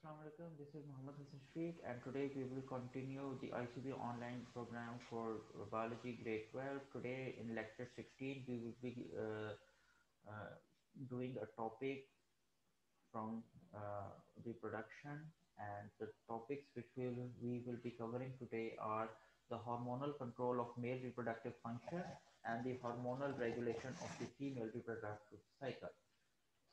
Assalamualaikum. This is Muhammad Hassan Shafiq, and today we will continue the ICB online program for biology grade 12. Today in lecture 16, we will be uh, uh, doing a topic from uh, reproduction, and the topics which we will, we will be covering today are the hormonal control of male reproductive function and the hormonal regulation of the female reproductive cycle.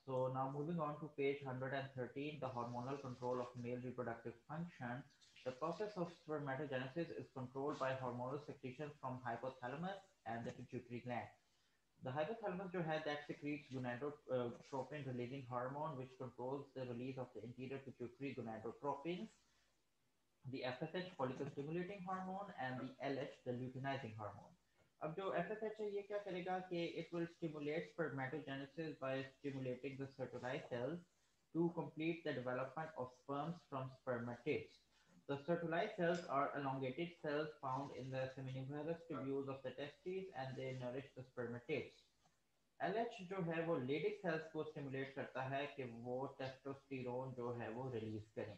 So now moving on to page 113, the hormonal control of male reproductive function. The process of spermatogenesis is controlled by hormonal secretions from hypothalamus and the pituitary gland. The hypothalamus जो है that secretes gonadotropin releasing hormone which controls the release of the anterior pituitary gonadotropins, the FSH follicle stimulating hormone and the LH the luteinizing hormone. अब जो FSH है ये क्या करेगा कि it will stimulate spermatogenesis by stimulating the Sertoli cells to complete the development of sperms from spermatids. The Sertoli cells are elongated cells found in the seminiferous tubules of the testes and they nourish the spermatids. LH जो है वो Leydig cells को stimulate करता है कि वो testosterone जो है वो रिलीज़ करें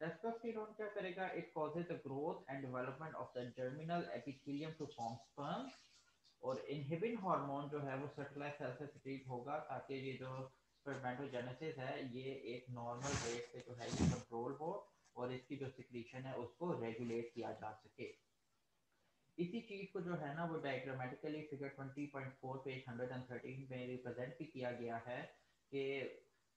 Testosterone क्या करेगा it causes the growth and development of the germinal epithelium to form sperms और inhibin hormone जो है वो fertilized cell से secrete होगा ताकि ये जो spermatogenesis है ये एक normal rate पे जो है ये control हो और इसकी जो secretion है उसको regulate किया जा सके इसी चीज़ को जो है ना वो डायग्रामेटिकली फिगर 20.4 पेज 113 में रिप्रेजेंट भी किया गया है कि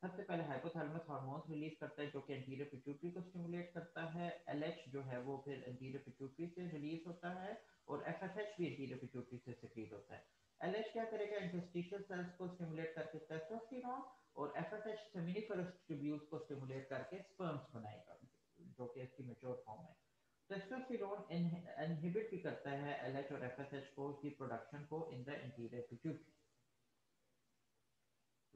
सबसे पहले हाइपोथैलेमस हार्मोन्स रिलीज़ करता है, जो कि एंटीरियर पिट्यूटरी को स्टिमुलेट करता है। एलएच जो है, वो फिर एंटीरियर पिट्यूटरी से रिलीज़ होता है और एफएसएच भी एंटीरियर पिट्यूटरी से सिक्रीट होता है। एलएच क्या करेगा? इंटरस्टिशियल सेल्स को स्टिमुलेट करके टेस्टोस्टेरोन और एफएसएच सेमिनिफरस ट्यूब्यूल्स को स्टिमुलेट करके स्पर्म्स बनाएगा, जो कि इसकी मैच्योर फॉर्म है। टेस्टोस्टेरोन इनहिबिट भी करता है एलएच और एफएसएच को की प्रोडक्शन को in the interior pituitary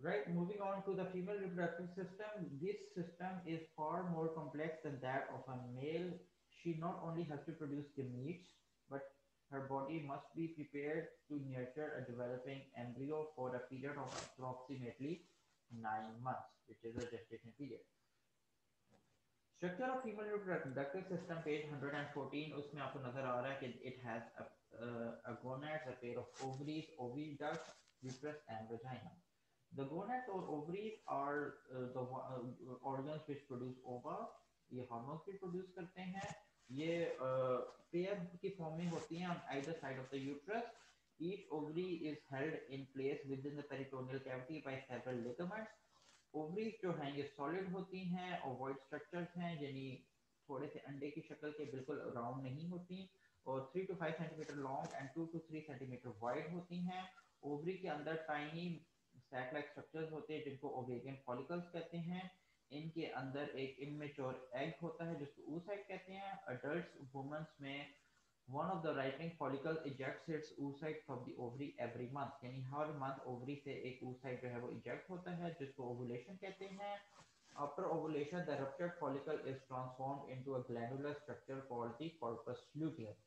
Right, moving on to the female reproductive system. This system is far more complex than that of a male. She not only has to produce gametes, but her body must be prepared to nurture a developing embryo for a period of approximately nine months, which is a gestation period. Structure of female reproductive system, page 114, उसमें आपको नजर आ रहा है कि it has a, uh, a gonads, a pair of ovaries, oviduct, uterus, and vagina. The gonads or ovaries are uh, the uh, organs which produce ova. ये hormones भी produce करते हैं ये पेयर uh, की फॉर्म में होती हैं on either side of the uterus. Each ovary is held in place within the peritoneal cavity by several ligaments. Ovaries जो हैं ये solid होती हैं ovoid structures हैं यानी थोड़े से अंडे की शक्ल के बिल्कुल राउंड नहीं होती और 3 to 5 centimetre long and 2 to 3 centimetre wide होती हैं ओवरी के अंदर टाइनी सैक लाइक स्ट्रक्चर्स होते हैं जिनको ओवेरियन फॉलिकल्स कहते हैं इनके अंदर एक इमेच्योर एग होता है जिसको oocyte कहते हैं अडल्ट वुमेन्स में one of the ripening follicle ejects its oocyte from the ovary every month यानी हर मंथ ओवरी से एक oocyte जो है वो इजेक्ट होता है जिसको ओवुलेशन कहते हैं after ovulation the ruptured follicle is transformed into a glandular structure called the corpus luteum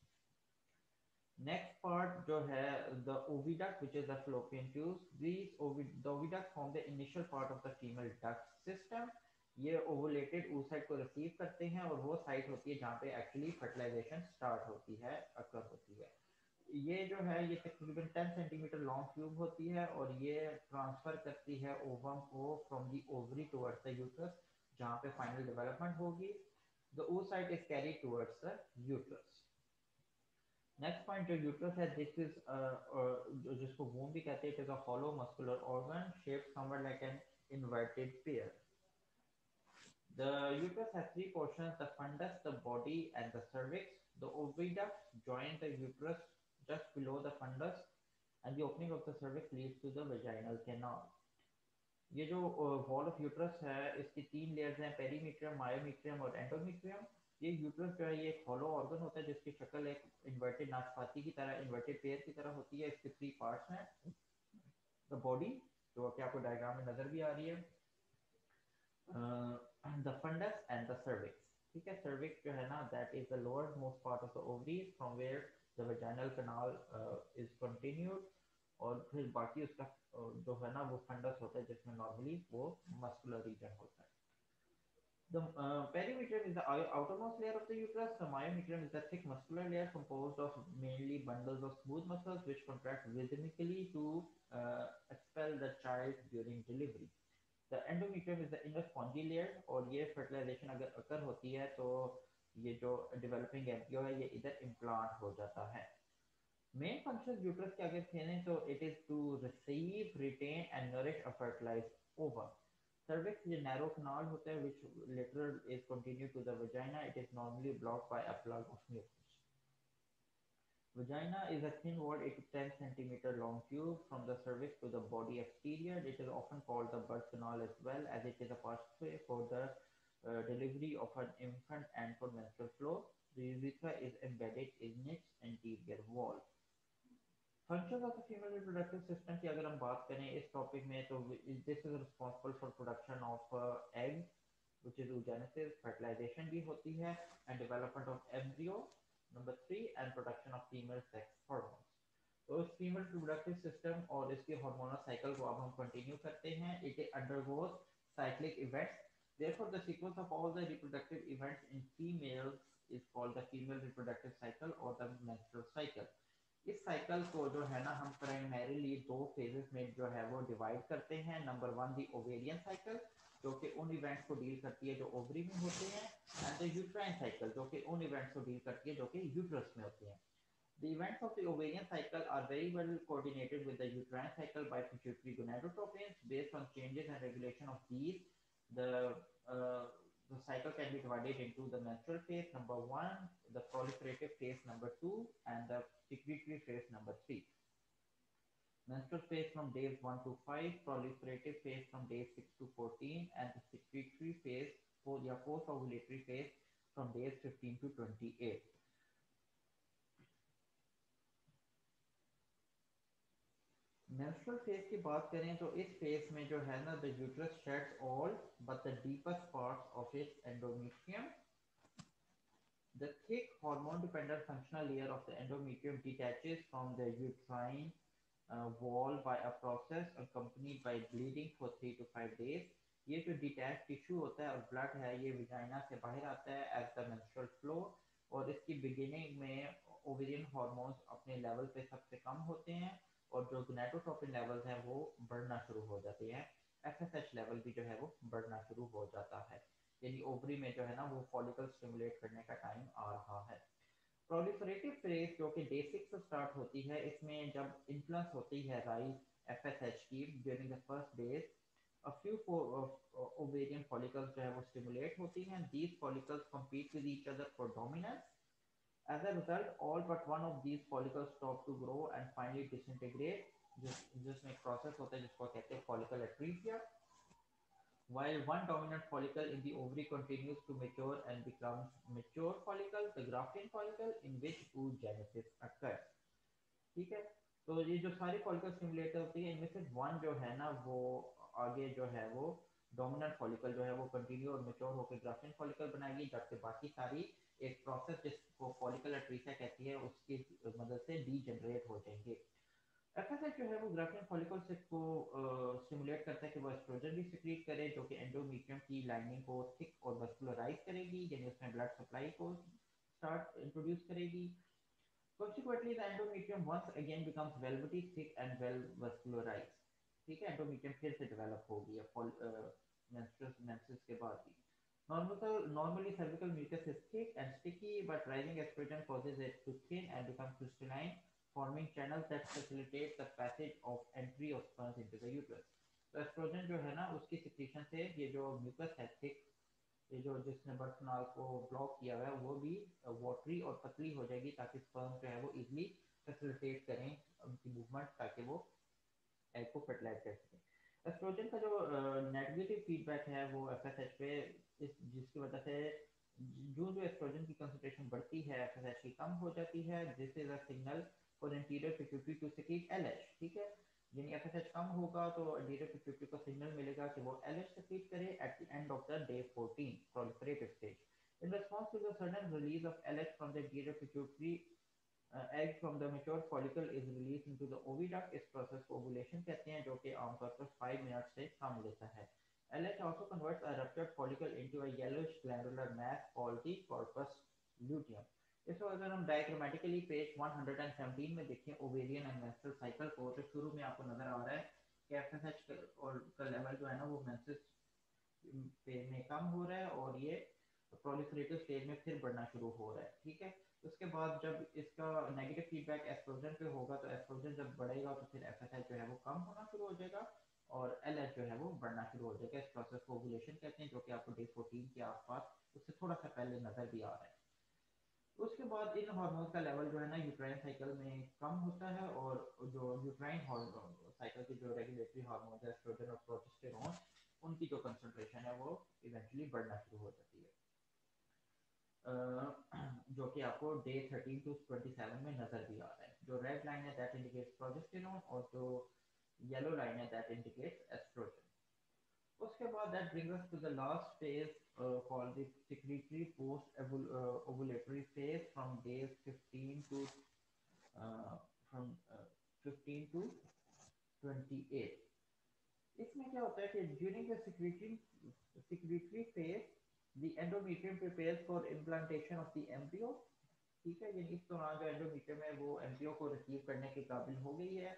Next part जो है the oviduct which is the fallopian tubes. These ovid the oviduct form the initial part of the female duct system. ये ovulated oocyte को receive करते हैं और वो site होती है जहाँ पे एक्चुअली फर्टिलाइजेशन स्टार्ट होती है अकर होती है ये जो है ये तकरीबन 10 सेंटीमीटर लॉन्ग ट्यूब होती है और ये ट्रांसफ़र करती है ओवम को from the ovary towards the uterus जहाँ पे फाइनल डेवलपमेंट होगी the oocyte is carried towards the uterus next point जो यूट्रस है दिस इज़ जिसको वोम भी कहते हैं it hollow muscular organ shape somewhere like an inverted pear the uterus has three portions the fundus the body and the cervix the oviduct joint the uterus just below the fundus and the opening of the cervix leads to the vaginal canal ये जो wall of uterus है, इसकी तीन layers हैं perimetrium myometrium और endometrium ये uterus जो है ये एक हॉलो ऑर्गन होता है जिसकी शक्ल एक इन्वर्टेड नाशपाती की तरह इन्वर्टेड पेयर की तरह होती है। इसके थ्री पार्ट्स हैं। द बॉडी जो कि आपको डायग्राम में नज़र भी आ रही है। The fundus and the cervix ठीक है सर्विक्स जो है ना that is the lower most part of the ovaries from where the vaginal canal is continued और फिर बाकी उसका uh, जो है ना वो फंडस होता है जिसमें नॉर्मली वो मस्कुलर रीजन होता है। The uh, perimetrium is the outermost layer of the uterus. The myometrium is the thick muscular layer composed of mainly bundles of smooth muscles which contract rhythmically to uh, expel the child during delivery. The endometrium is the inner spongy layer और ये fertilization अगर occur होती है तो ये जो developing embryo है ये इधर implant हो जाता है main function uterus के अगर खेलें तो it is to receive retain and nourish a fertilized ovum Cervix is a narrow canal which later is continued to the vagina. It is normally blocked by a plug of mucus. Vagina is a thin walled 8 to 10 centimeter long tube from the cervix to the body exterior. It is often called the birth canal as well as it is a pathway for the uh, delivery of an infant and for menstrual flow. The urethra is embedded in its anterior wall. Functions of the female reproductive system की अगर हम बात करें इस topic में तो is responsible for production of uh, eggs which is oogenesis, fertilization भी होती है and development of embryo number three and production of female sex hormones तो इस फीमेल रिप्रोडक्टिव सिस्टम और इसके हार्मोनल साइकिल को अब हम कंटिन्यू करते हैं it undergoes cyclic events therefore the sequence of all the reproductive events in females is called the female reproductive cycle or the menstrual cycle इस साइकिल को जो है ना हम प्राइमरीली दो फेजेस में जो है वो डिवाइड करते हैं number one the ovarian cycle जो कि उन इवेंट्स को डील करती है जो ओवरी में होते हैं एंड द यूट्राइन साइकिल जो कि उन इवेंट्स को डील करती है जो कि यूट्रस में होते हैं The events of the ovarian cycle are very well coordinated with the uterine cycle by pituitary gonadotropins. Based on changes and regulation of these, the uh, the cycle can be divided into the menstrual phase number one, the proliferative phase number two, and the secretory phase number three. Menstrual phase from days 1 to 5, proliferative phase from days 6 to 14, and the secretory phase for the post-ovulatory phase from days 15 to 28. Menstrual phase की बात करें तो इस phase में जो है ना the uterus sheds all but the deepest parts of its endometrium The thick hormone-dependent functional layer of the endometrium detaches from the uterine wall by a process accompanied by bleeding for three to five days. ये जो detach tissue होता है और blood है, ये vagina से बाहर आता है एज द मेंस्ट्रुअल फ्लो और इसकी बिगिनिंग में ओवेरियन हार्मोन्स अपने लेवल पे सबसे कम होते हैं और जो गनेटोट्रोपिन लेवल्स हैं वो बढ़ना शुरू हो जाते हैं। एफएसएच लेवल भी जो है वो बढ़ना शुरू हो जाता है। यानी ओवरी में जो है ना वो फॉलिकल स्टिमुलेट करने का टाइम आ रहा है। प्रोलिफरेटिव फ़ेज़ जो कि डे सिक्स से स्टार्ट होती है इसमें जब इन्फ्लुएंस होती है राइज एफएसएच की during the first days for, uh, ovarian follicles जो है वो stimulate होती हैं। These follicles compete with each other for dominance. As a result all but one of these follicles stop to grow and finally disintegrate जिस जिसमें एक process होता है जिसको कहते हैं follicle atresia While one dominant follicle in the ovary continues to mature and becomes mature follicle, the grafting follicle in which oogenesis occurs. ठीक है तो ये जो सारी फॉलिकल स्टिमुलेटर होती है इनमें से वन जो है ना वो आगे जो है वो डोमिनेंट फॉलिकल जो है वो कंटिन्यू और मेच्योर होकर ग्राफ्टिंग फॉलिकल बनाएगी। जबकि बाकी सारी एक प्रोसेस जिसको फॉलिकल एट्रीसिया कहती है उसकी मदद से डी जनरेट हो जाएँगे। एफएसएच जो है वो ग्राफियन फॉलिकल को स्टिमुलेट करता है कि वो एस्ट्रोजन भी सिक्रीट करे जो कि एंडोमेट्रियम की लाइनिंग को थिक और मस्कुलराइज करेगी यानी उसमें ब्लड सप्लाई को स्टार्ट इंट्रोड्यूस करेगी। Consequently, the endometrium once again becomes velvety, thick and well vascularized. ठीक है एंडोमेट्रियम फिर से डेवलप होगी के बाद Normal, normally cervical mucus is thick and sticky, but rising estrogen causes it to thin and become crystalline. forming channels that facilitate the passage of entry of sperms into the uterus. तो oestrogen जो है ना उसकी secretion से ये जो mucus है thick ये जो जिसने बर्थ नाल को ब्लॉक किया हुआ है वो भी वाटरी और पतली हो जाएगी ताकि स्पर्म जो है वो इजिली फैसिलिटेट करें उनकी मूवमेंट ताकि वो एग को फर्टिलाइज कर सकें एस्ट्रोजन का जो नेगेटिव फीडबैक है वो एफ़ एस एच पे, इस, जिसकी वजह से जो जो एस्ट्रोजन की कंसनट्रेशन बढ़ती है एफ़ एस एच की कम हो जाती है दिस इज़ अ सिग्नल और interior pituitary to secrete LH ठीक है? यानी एफएसएच कम होगा तो इंटीरियर पिट्यूटरी को सिग्नल मिलेगा कि वो एलएच सेक्रीट करे at the end of the day 14 proliferative stage in response to the sudden release of LH from the anterior pituitary uh, egg from the mature follicle is released into the oviduct इस process को ovulation कहते हैं जो कि आमतौर पर 5 minute से कम लेता है LH also converts a structured follicle into a yellowish glandular mass called the corpus luteum. इसको अगर हम डायग्रामेटिकली पेज 117 में देखें ओवेरियन एंड मेंस्ट्रुअल साइकिल को तो शुरू में आपको नज़र आ रहा है कि एफएसएच और का लेवल जो है ना वो पे में कम हो रहा है और ये प्रोलिफरेटिव स्टेज में फिर बढ़ना शुरू हो रहा है ठीक है उसके बाद जब इसका नेगेटिव फीडबैक एस्ट्रोजन पे होगा तो एस्ट्रोजन जब बढ़ेगा तो फिर एफ़ जो है वो कम होना शुरू हो जाएगा और एल जो है वो बढ़ना शुरू हो जाएगा। इस प्रोसेस को ओवुलेशन कहते हैं, जो कि आपको डे फोर्टीन के आसपास उससे थोड़ा सा पहले नज़र भी आ रहा है। उसके बाद इन हार्मोन का लेवल जो है ना यूट्राइन साइकिल में कम होता है और जो यूट्राइन हार्मोन साइकिल के जो रेगुलेटरी हार्मोन है एस्ट्रोजन और प्रोजेस्टेरोन उनकी जो कंसंट्रेशन है वो इवेंचुअली बढ़ना शुरू हो जाती है। कि आपको day thirteen to twenty seven में नज़र भी आ रहा है। जो रेड लाइन है दैट इंडिकेट्स प्रोजेस्टेरोन और जो येलो लाइन है दैट इंडिकेट्स एस्ट्रोजन उसके बाद that brings us to the last phase called the secretory post ovulatory phase from days 15 to uh, from uh, 15 to 28 इसमें क्या होता है कि during the secretory secretory phase the endometrium prepares for implantation of the embryo ठीक है यानी इस दौरान जो एंडोमीट्रियम है वो एम्ब्रियो को रिसीव करने के काबिल हो गई है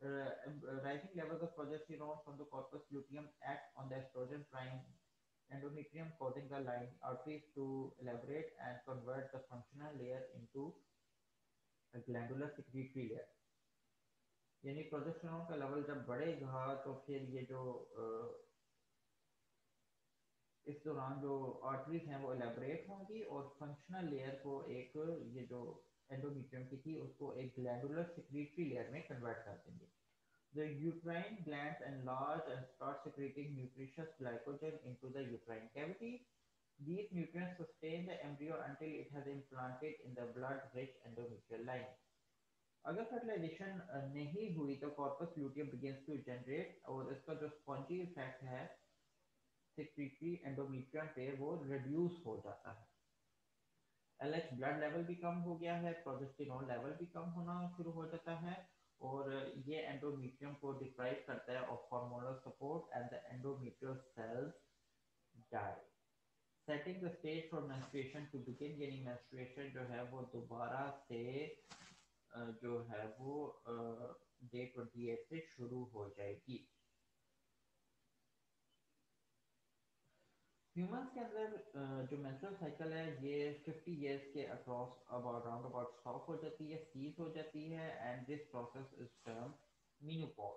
rising levels of progesterone from the corpus luteum act on the estrogen prime endometrium causing the line arteries to elaborate and convert the functional layer into a glandular secretory layer यानी progesterone का level जब बढ़ेगा तो फिर ये जो इस दौरान जो आर्टरीज हैं वो एलेबरेट होंगी और फंक्शनल लेयर को एक ये जो एंडोमीट्रियम की थी उसको एक ग्लैंडुलर सिक्रीटरी लेयर में कन्वर्ट कर देंगे The uterine glands enlarge and start secreting nutritious glycogen into the uterine cavity. These nutrients sustain the embryo until it has implanted in the blood-rich endometrial line. अगर fertilisation नहीं हुई तो corpus luteum begins to generate और इसका जो spongy effect है secretory endometrium पे वो रिड्यूस हो जाता है। एल एच ब्लड लेवल भी कम हो गया है प्रोजेस्टेरोन लेवल भी कम होना शुरू हो जाता है और ये एंडोमीट्रियम को डिप्राइव करता है of hormonal support and the endometrial cells die setting the stage for menstruation to begin यानी मेंस्ट्रुएशन जो है वो दोबारा से जो है वो डे ट्वेंटी एट से शुरू हो जाएगी। ह्यूमंस के अंदर जो मेंस्ट्रुअल साइकिल है, ये 50 इयर्स के across about round about stop हो जाती है सीज हो जाती है and this process is term menopause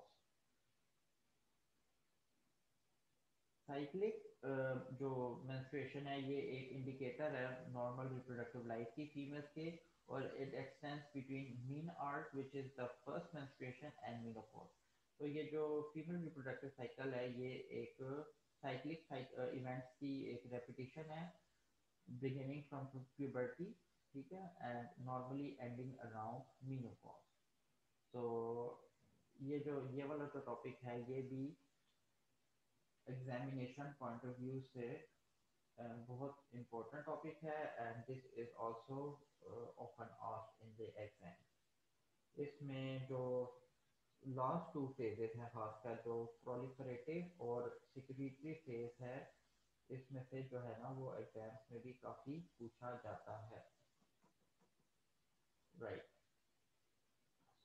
cyclic जो मेंस्ट्रुएशन है, ये एक इंडिकेटर है नॉर्मल रिप्रोडक्टिव लाइफ की फीमेल्स के, और it extends between menarche which is the first menstruation and menopause तो ये जो फीमेल रिप्रोडक्टिव साइकिल है, ये एक साइक्लिक इवेंट्स की एक रेपिटेशन है बिगिनिंग फ्रॉम प्यूबर्टी ठीक है and normally ending around menopause तो ये जो ये वाला जो टॉपिक है ये भी एग्जामिनेशन पॉइंट ऑफ़ व्यू से uh, बहुत इम्पोर्टेंट टॉपिक है and this is also often asked in the exam इसमें जो लास्ट टू फेजेस हैं खासकर जो प्रोलिफरेटिव और सिक्योरिटी फ़ेज़ है इसमें से जो है ना वो एग्ज़ाम्स में भी काफ़ी पूछा जाता है। Right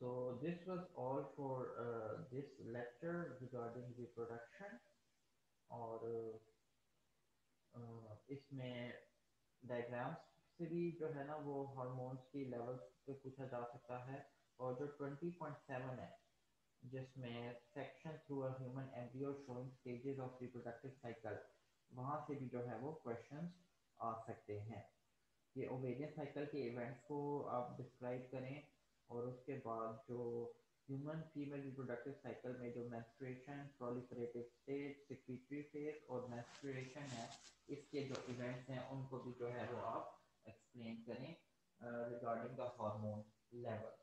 so this was all for uh, this lecture regarding reproduction और uh, इसमें डायग्राम्स से भी जो है ना वो हार्मोन्स की लेवल्स पे पूछा जा सकता है और जो 20.7 है जिसमें section through a human embryo showing stages of reproductive cycle वहाँ से भी जो है वो क्वेश्चंस आ सकते हैं। ये ओवेरियन साइकिल के इवेंट्स को आप डिस्क्राइब करें और उसके बाद जो ह्यूमन फीमेल रिप्रोडक्टिव साइकिल में जो menstruation proliferative stage secretory phase और मेंस्ट्रुएशन है, इसके जो इवेंट्स हैं, उनको भी जो है वो आप एक्सप्लेन करें रिगार्डिंग द हार्मोन लेवल्स